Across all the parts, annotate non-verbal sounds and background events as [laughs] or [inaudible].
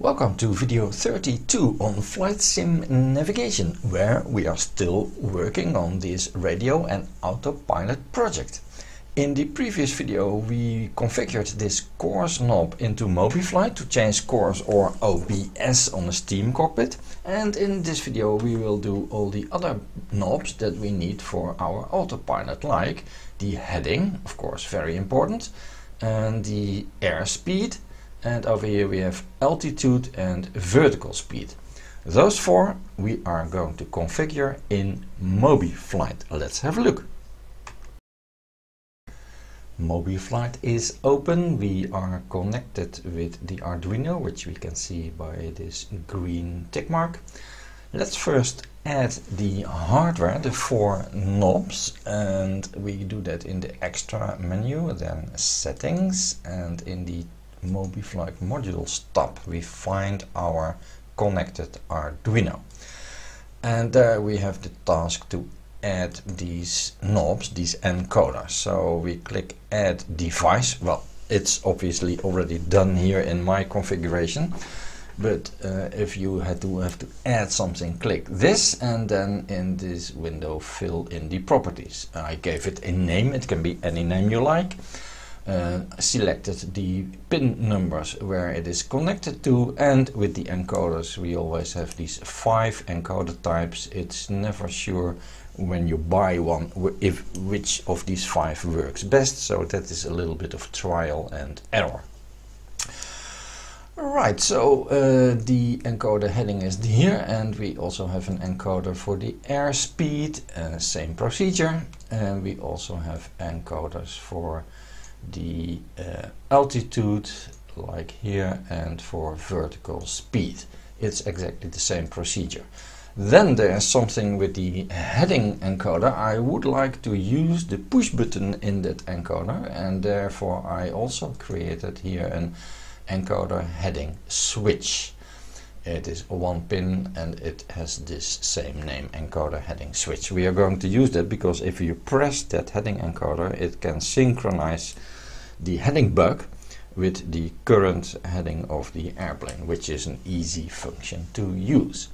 Welcome to video 32 on flight sim navigation, where we are still working on this radio and autopilot project. In the previous video we configured this course knob into MobiFlight to change course or OBS on the Steam cockpit and in this video we will do all the other knobs that we need for our autopilot like the heading, of course very important, and the airspeed and over here we have altitude and vertical speed. Those four we are going to configure in MobiFlight. Let's have a look. MobiFlight is open. We are connected with the Arduino, which we can see by this green tick mark. Let's first add the hardware, the four knobs, and we do that in the extra menu, then settings, and in the MobiFlight modules tab we find our connected Arduino and there we have the task to add these knobs, these encoders. So we click add device. Well, it's obviously already done here in my configuration. But uh, if you had to have to add something, click this and then in this window fill in the properties. I gave it a name, it can be any name you like uh, selected the pin numbers where it is connected to. And with the encoders we always have these five encoder types. It's never sure when you buy one if which of these five works best. So that is a little bit of trial and error. Right, so uh, the encoder heading is here. And we also have an encoder for the airspeed, uh, same procedure. And we also have encoders for the uh, altitude like here and for vertical speed. It's exactly the same procedure. Then there's something with the heading encoder. I would like to use the push button in that encoder and therefore I also created here an encoder heading switch. It is one pin and it has this same name encoder heading switch. We are going to use that because if you press that heading encoder it can synchronize the heading bug with the current heading of the airplane which is an easy function to use.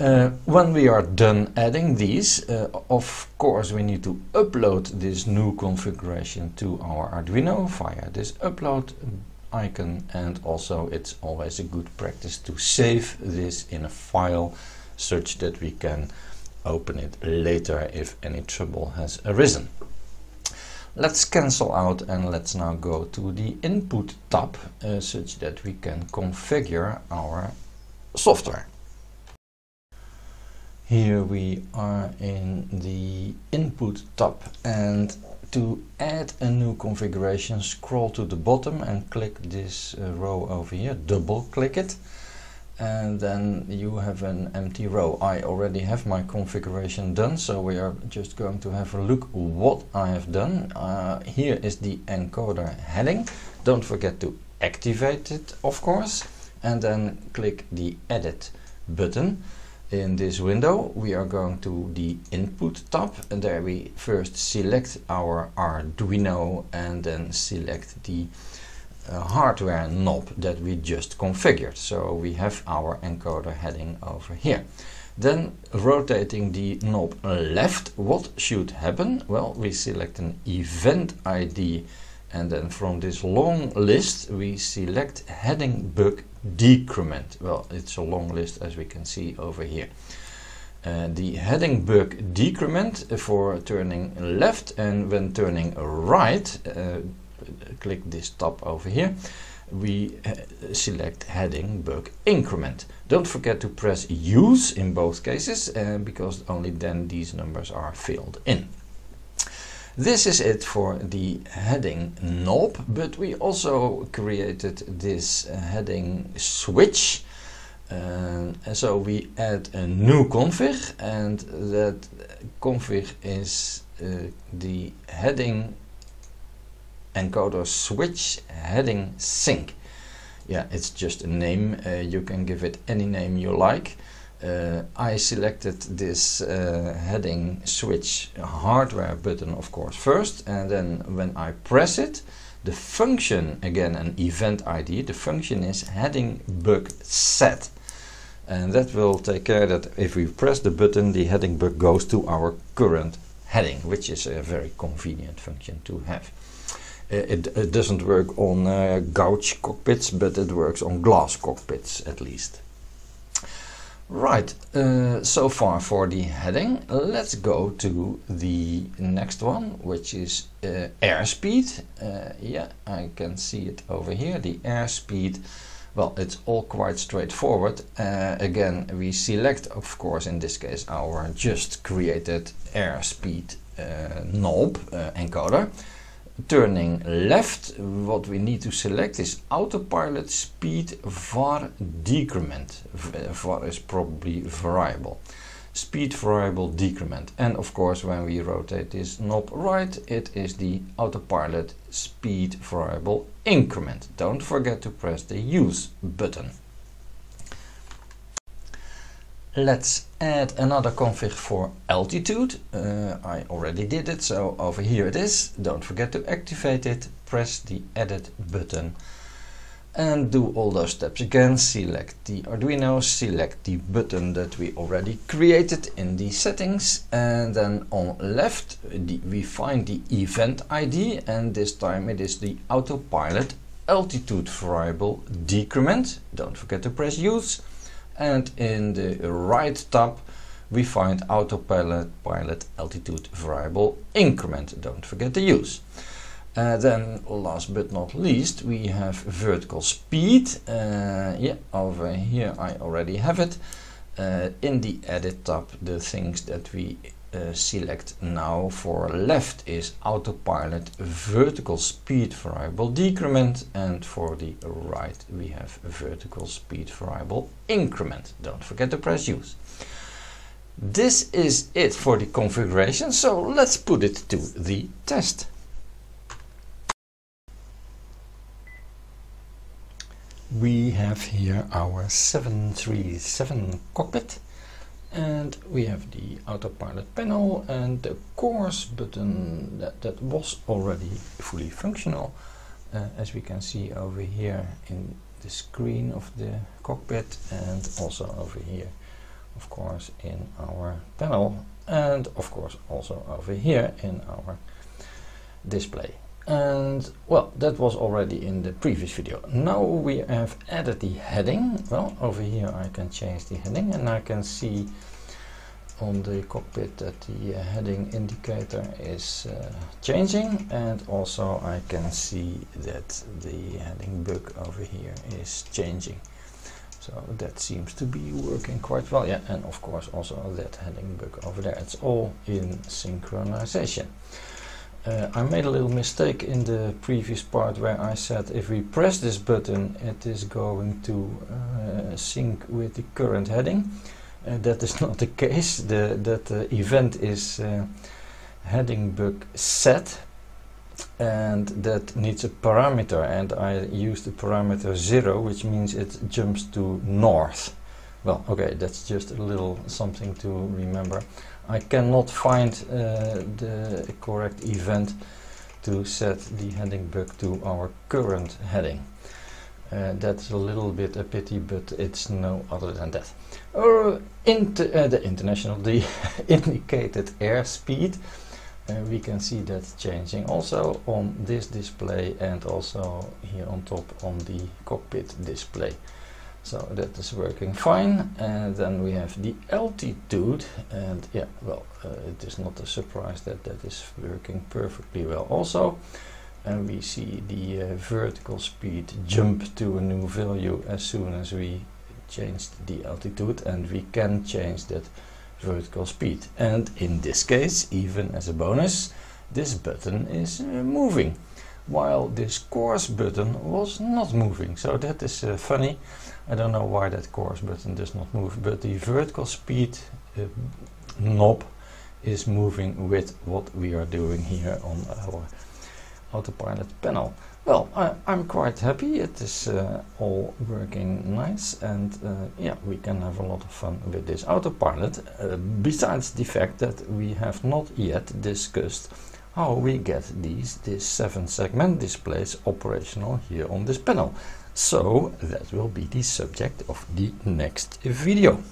Uh, when we are done adding these, uh, of course we need to upload this new configuration to our Arduino via this upload icon and also it's always a good practice to save this in a file such that we can open it later if any trouble has arisen. Let's cancel out and let's now go to the input tab uh, such that we can configure our software. Here we are in the input tab and to add a new configuration scroll to the bottom and click this uh, row over here, double click it and then you have an empty row. I already have my configuration done so we are just going to have a look what I have done. Uh, here is the encoder heading. Don't forget to activate it of course and then click the edit button in this window we are going to the input tab and there we first select our Arduino and then select the uh, hardware knob that we just configured. So we have our encoder heading over here. Then rotating the knob left what should happen? Well we select an event ID and then from this long list we select heading bug decrement. Well, it's a long list as we can see over here. Uh, the heading bug decrement for turning left and when turning right, uh, click this tab over here, we uh, select heading bug increment. Don't forget to press use in both cases uh, because only then these numbers are filled in. This is it for the heading knob, but we also created this heading switch. Uh, so we add a new config and that config is uh, the heading encoder switch heading sync. Yeah, it's just a name. Uh, you can give it any name you like uh, I selected this uh, heading switch hardware button of course first and then when I press it The function, again an event ID, the function is heading bug set. And that will take care that if we press the button, the heading bug goes to our current heading, which is a very convenient function to have. Uh, it, it, doesn't work on uh, gauge cockpits, but it works on glass cockpits at least. Right, uh, so far for the heading. Let's go to the next one, which is uh, airspeed. Uh, yeah, I can see it over here, the airspeed. Well, it's all quite straightforward. Uh, again, we select, of course, in this case, our just created airspeed uh, knob uh, encoder turning left, what we need to select is autopilot speed var decrement. var is probably variable. Speed variable decrement. And of course, when we rotate this knob right, it is the autopilot speed variable increment. Don't forget to press the use button. Let's add another config for altitude. Uh, I already did it, so over here it is. Don't forget to activate it. Press the edit button and do all those steps again. Select the Arduino, select the button that we already created in the settings and then on left the, we find the event ID and this time it is the autopilot altitude variable decrement. Don't forget to press use and in the right tab we find autopilot pilot altitude variable increment. Don't forget to use. Uh, then last but not least we have vertical speed. Uh, yeah over here I already have it. Uh, in the edit tab the things that we uh, select now for left is autopilot vertical speed variable decrement and for the right we have vertical speed variable increment. Don't forget to press use. This is it for the configuration so let's put it to the test. We have here our 737 cockpit and we have the autopilot panel and the course button that, that was already fully functional. Uh, as we can see over here in the screen of the cockpit and also over here of course in our panel and of course also over here in our display and well that was already in the previous video. Now we have added the heading. Well over here I can change the heading and I can see on the cockpit that the uh, heading indicator is uh, changing. And also I can see that the heading bug over here is changing. So that seems to be working quite well yeah. And of course also that heading bug over there. It's all in synchronization uh, I made a little mistake in the previous part where I said if we press this button it is going to uh, sync with the current heading. Uh, that is [laughs] not the case. The, that uh, event is uh, heading bug set and that needs a parameter and I use the parameter 0 which means it jumps to north. Well okay that's just a little something to remember. I cannot find uh, the correct event to set the heading bug to our current heading. Uh, that's a little bit a pity, but it's no other than that. Uh, inter uh, the international, the [laughs] indicated airspeed, uh, we can see that changing also on this display and also here on top on the cockpit display so that is working fine. And then we have the altitude. And yeah well uh, it is not a surprise that that is working perfectly well also. And we see the uh, vertical speed jump to a new value as soon as we changed the altitude. And we can change that vertical speed. And in this case even as a bonus this button is uh, moving while this course button was not moving so that is uh, funny I don't know why that course button does not move, but the vertical speed uh, knob is moving with what we are doing here on our autopilot panel. Well, I, am quite happy. It is uh, all working nice and uh, yeah, we can have a lot of fun with this autopilot. Uh, besides the fact that we have not yet discussed how we get these this seven segment displays operational here on this panel. So that will be the subject of the next video.